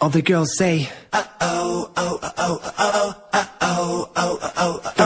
All the girls say, uh-oh, oh, oh, oh, oh, uh-oh, oh, oh, oh, oh.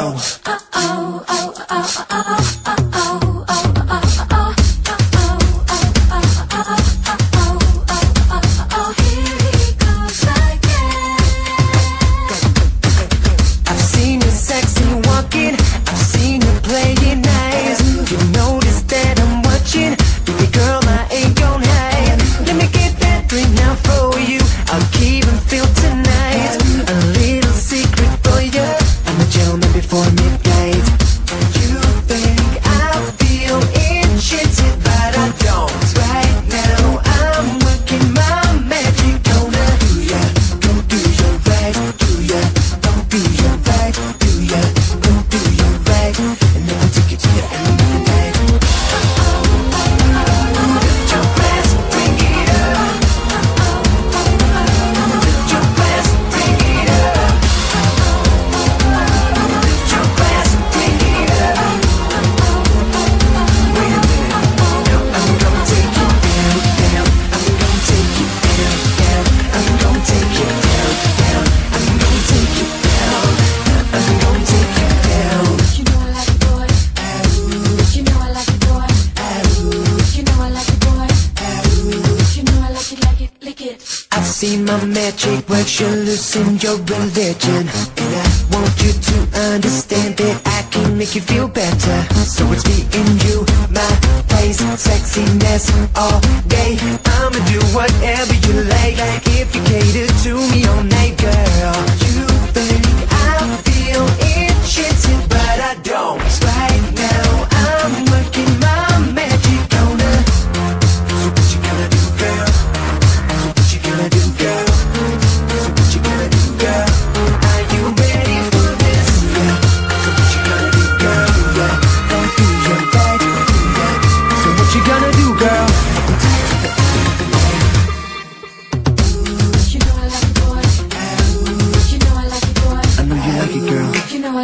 see my magic Once you loosen your religion. And I want you to understand that I can make you feel better. So it's me and you, my place, sexiness all day. I'ma do whatever you like If you cater to me all night, girl. You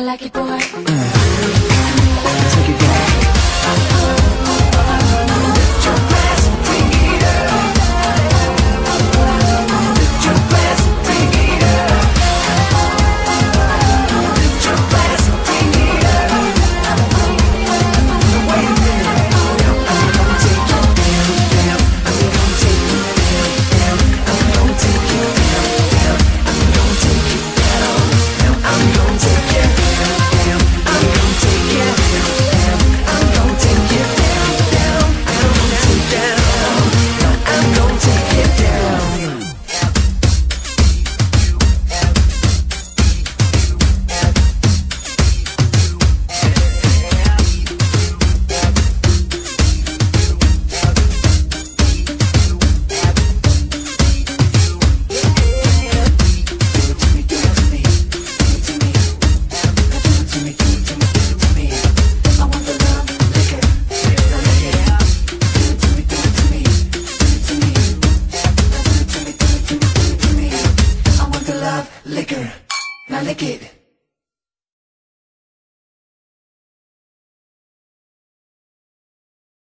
like it, boy. wicked.